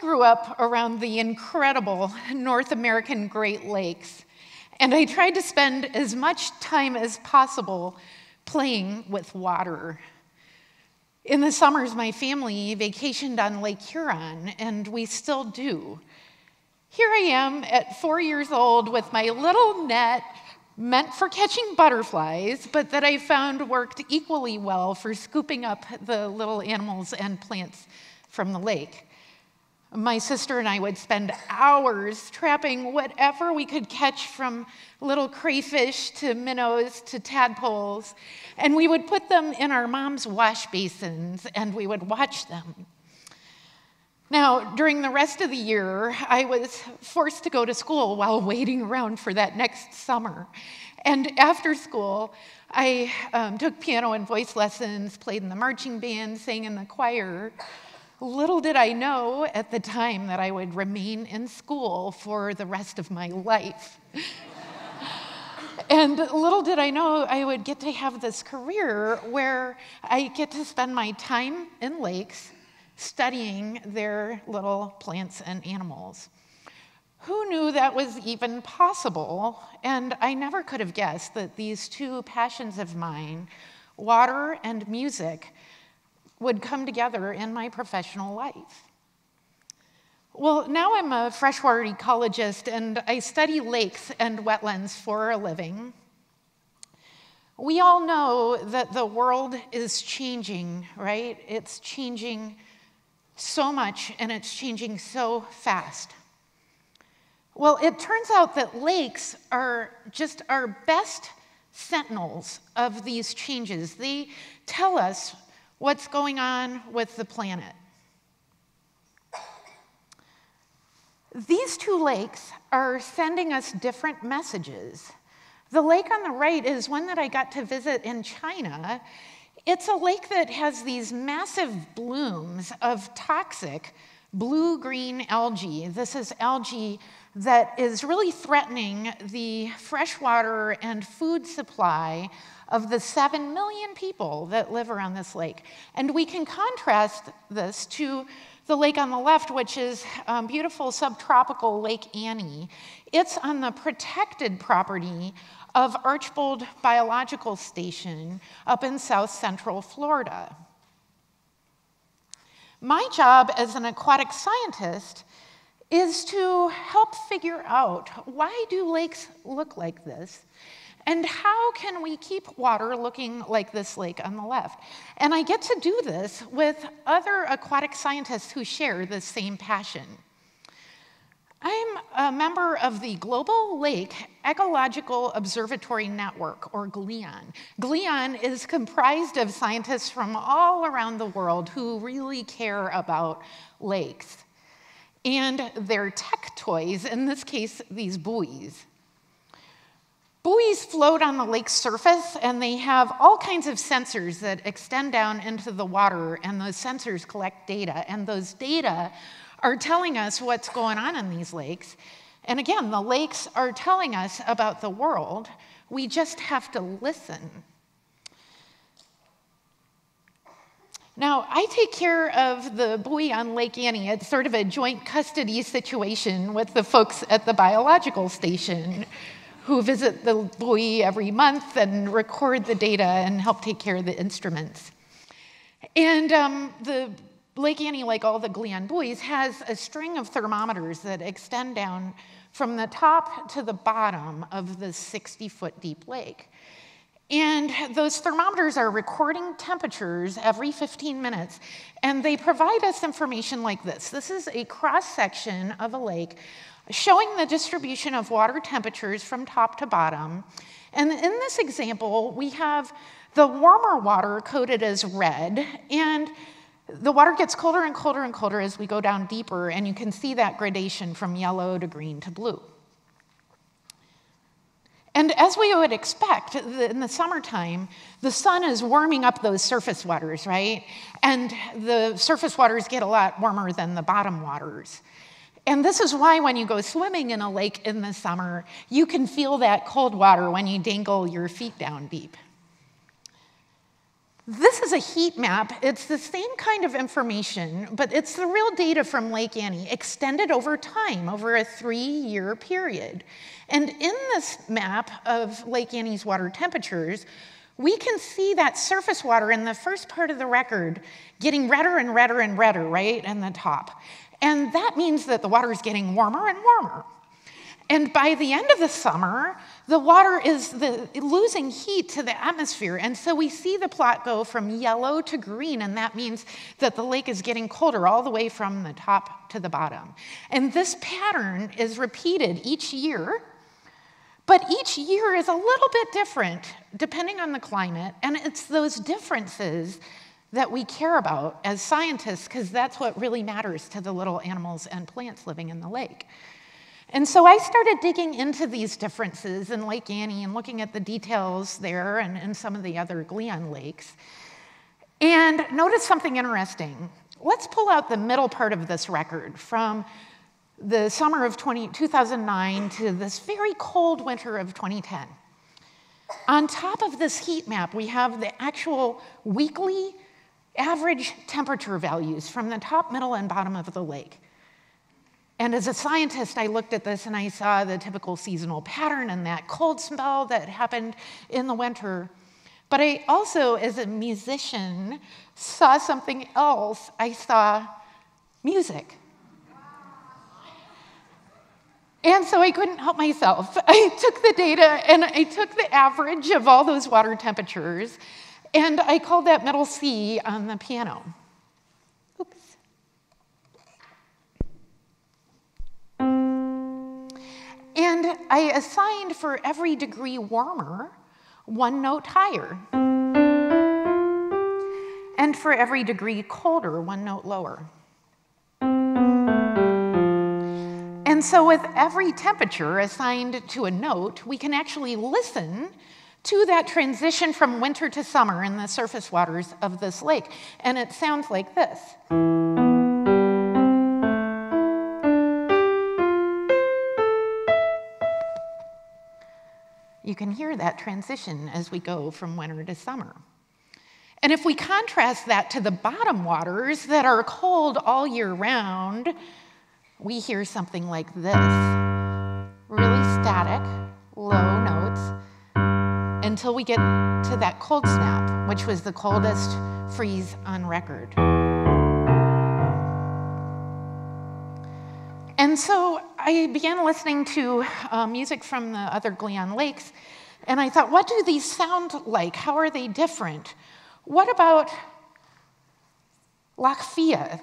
Grew up around the incredible North American Great Lakes, and I tried to spend as much time as possible playing with water. In the summers, my family vacationed on Lake Huron, and we still do. Here I am at four years old with my little net meant for catching butterflies, but that I found worked equally well for scooping up the little animals and plants from the lake. My sister and I would spend hours trapping whatever we could catch from little crayfish to minnows to tadpoles, and we would put them in our mom's wash basins and we would watch them. Now, during the rest of the year, I was forced to go to school while waiting around for that next summer. And after school, I um, took piano and voice lessons, played in the marching band, sang in the choir. Little did I know at the time that I would remain in school for the rest of my life. and little did I know I would get to have this career where I get to spend my time in lakes studying their little plants and animals. Who knew that was even possible? And I never could have guessed that these two passions of mine, water and music, would come together in my professional life. Well, now I'm a freshwater ecologist and I study lakes and wetlands for a living. We all know that the world is changing, right? It's changing so much and it's changing so fast. Well, it turns out that lakes are just our best sentinels of these changes. They tell us what's going on with the planet. These two lakes are sending us different messages. The lake on the right is one that I got to visit in China. It's a lake that has these massive blooms of toxic blue green algae. This is algae that is really threatening the freshwater and food supply of the 7 million people that live around this lake. And we can contrast this to the lake on the left, which is um, beautiful subtropical Lake Annie. It's on the protected property of Archbold Biological Station up in south central Florida. My job as an aquatic scientist is to help figure out why do lakes look like this and how can we keep water looking like this lake on the left? And I get to do this with other aquatic scientists who share the same passion. I'm a member of the Global Lake Ecological Observatory Network, or GLEON. GLEON is comprised of scientists from all around the world who really care about lakes and their tech toys, in this case, these buoys. Buoys float on the lake's surface and they have all kinds of sensors that extend down into the water, and those sensors collect data, and those data are telling us what's going on in these lakes. And again, the lakes are telling us about the world. We just have to listen. Now, I take care of the buoy on Lake Annie. It's sort of a joint custody situation with the folks at the biological station who visit the buoy every month and record the data and help take care of the instruments. And um, the Lake Annie, like all the GLEON buoys, has a string of thermometers that extend down from the top to the bottom of the 60 foot deep lake. And those thermometers are recording temperatures every 15 minutes, and they provide us information like this. This is a cross section of a lake showing the distribution of water temperatures from top to bottom. And in this example, we have the warmer water coded as red, and the water gets colder and colder and colder as we go down deeper, and you can see that gradation from yellow to green to blue. And as we would expect, in the summertime, the sun is warming up those surface waters, right? And the surface waters get a lot warmer than the bottom waters. And this is why when you go swimming in a lake in the summer, you can feel that cold water when you dangle your feet down deep. This is a heat map. It's the same kind of information, but it's the real data from Lake Annie extended over time, over a three year period. And in this map of Lake Annie's water temperatures, we can see that surface water in the first part of the record getting redder and redder and redder, right, in the top. And that means that the water is getting warmer and warmer. And by the end of the summer, the water is the, losing heat to the atmosphere. And so we see the plot go from yellow to green, and that means that the lake is getting colder all the way from the top to the bottom. And this pattern is repeated each year, but each year is a little bit different depending on the climate. And it's those differences that we care about as scientists, because that's what really matters to the little animals and plants living in the lake. And so I started digging into these differences in Lake Annie and looking at the details there and in some of the other Gleon lakes. And noticed something interesting. Let's pull out the middle part of this record from the summer of 20, 2009 to this very cold winter of 2010. On top of this heat map, we have the actual weekly average temperature values from the top, middle, and bottom of the lake. And as a scientist, I looked at this and I saw the typical seasonal pattern and that cold spell that happened in the winter. But I also, as a musician, saw something else. I saw music. And so I couldn't help myself. I took the data and I took the average of all those water temperatures and I called that middle C on the piano. I assigned for every degree warmer, one note higher. And for every degree colder, one note lower. And so, with every temperature assigned to a note, we can actually listen to that transition from winter to summer in the surface waters of this lake. And it sounds like this. You can hear that transition as we go from winter to summer. And if we contrast that to the bottom waters that are cold all year round, we hear something like this really static, low notes, until we get to that cold snap, which was the coldest freeze on record. And so I began listening to uh, music from the other Gleon lakes, and I thought, what do these sound like? How are they different? What about Lough Feeagh?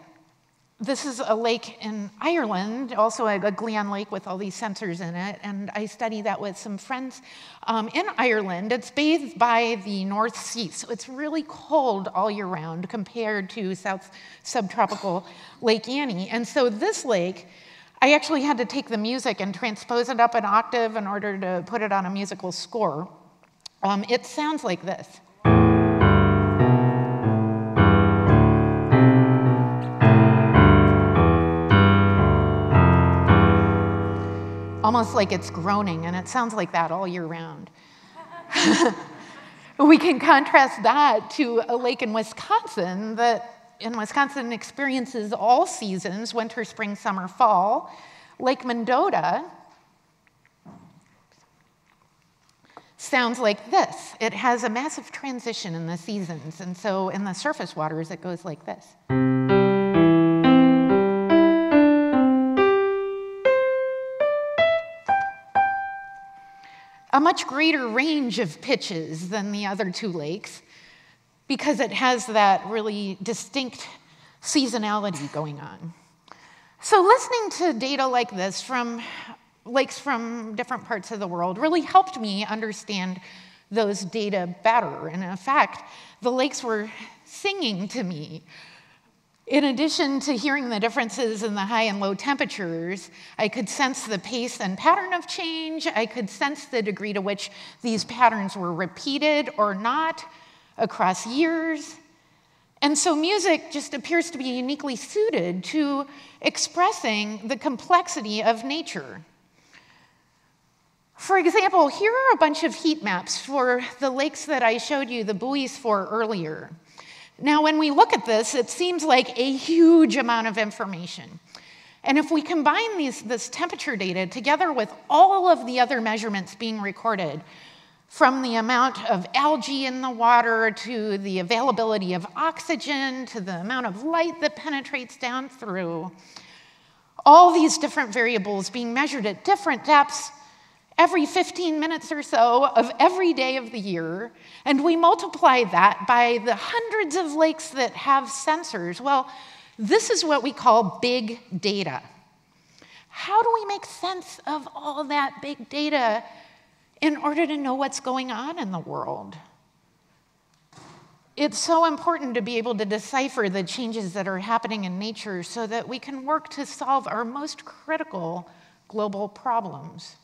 This is a lake in Ireland, also a, a Gleon lake with all these sensors in it, and I study that with some friends um, in Ireland. It's bathed by the North Sea, so it's really cold all year round compared to South subtropical Lake Annie. And so this lake I actually had to take the music and transpose it up an octave in order to put it on a musical score. Um, it sounds like this. Almost like it's groaning, and it sounds like that all year round. we can contrast that to a lake in Wisconsin that in Wisconsin experiences all seasons winter, spring, summer, fall. Lake Mendota sounds like this it has a massive transition in the seasons, and so in the surface waters, it goes like this. A much greater range of pitches than the other two lakes because it has that really distinct seasonality going on. So, listening to data like this from lakes from different parts of the world really helped me understand those data better. And in fact, the lakes were singing to me. In addition to hearing the differences in the high and low temperatures, I could sense the pace and pattern of change. I could sense the degree to which these patterns were repeated or not across years. And so music just appears to be uniquely suited to expressing the complexity of nature. For example, here are a bunch of heat maps for the lakes that I showed you the buoys for earlier. Now, when we look at this, it seems like a huge amount of information. And if we combine these, this temperature data together with all of the other measurements being recorded, from the amount of algae in the water to the availability of oxygen to the amount of light that penetrates down through, all these different variables being measured at different depths every 15 minutes or so of every day of the year, and we multiply that by the hundreds of lakes that have sensors, well, this is what we call big data. How do we make sense of all that big data in order to know what's going on in the world? It's so important to be able to decipher the changes that are happening in nature so that we can work to solve our most critical global problems.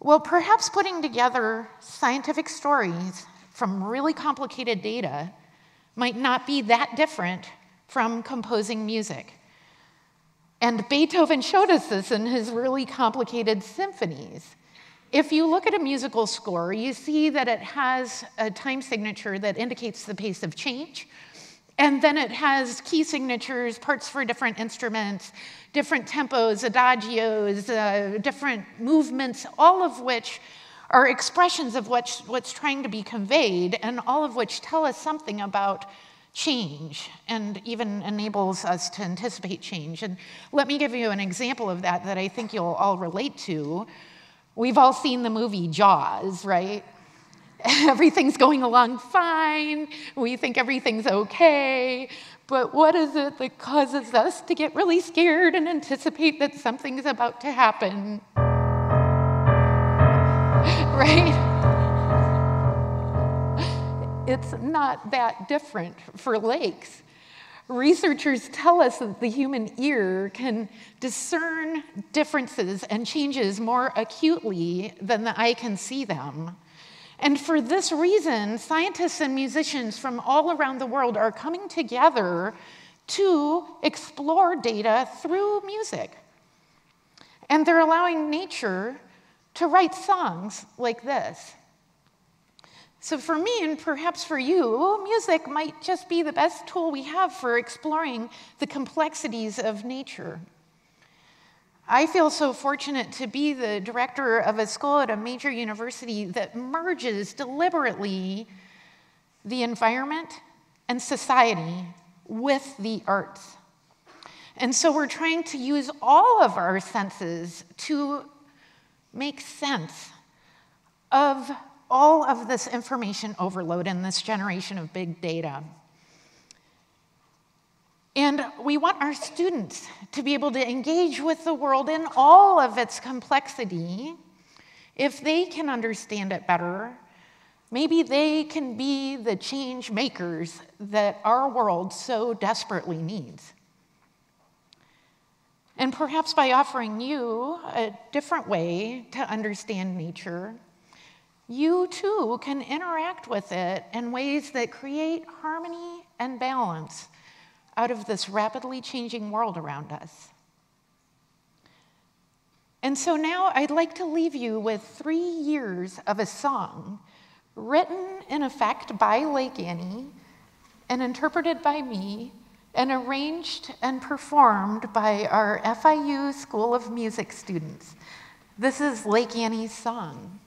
Well, perhaps putting together scientific stories from really complicated data might not be that different from composing music. And Beethoven showed us this in his really complicated symphonies. If you look at a musical score, you see that it has a time signature that indicates the pace of change. And then it has key signatures, parts for different instruments, different tempos, adagios, uh, different movements, all of which are expressions of what's, what's trying to be conveyed, and all of which tell us something about change and even enables us to anticipate change. And let me give you an example of that that I think you'll all relate to. We've all seen the movie Jaws, right? Everything's going along fine. We think everything's okay. But what is it that causes us to get really scared and anticipate that something's about to happen? right? It's not that different for lakes. Researchers tell us that the human ear can discern differences and changes more acutely than the eye can see them. And for this reason, scientists and musicians from all around the world are coming together to explore data through music. And they're allowing nature to write songs like this. So, for me, and perhaps for you, music might just be the best tool we have for exploring the complexities of nature. I feel so fortunate to be the director of a school at a major university that merges deliberately the environment and society with the arts. And so we're trying to use all of our senses to make sense of all of this information overload in this generation of big data. And we want our students to be able to engage with the world in all of its complexity. If they can understand it better, maybe they can be the change makers that our world so desperately needs. And perhaps by offering you a different way to understand nature, you too can interact with it in ways that create harmony and balance out of this rapidly changing world around us. And so now I'd like to leave you with three years of a song written in effect by Lake Annie and interpreted by me and arranged and performed by our FIU School of Music students. This is Lake Annie's song.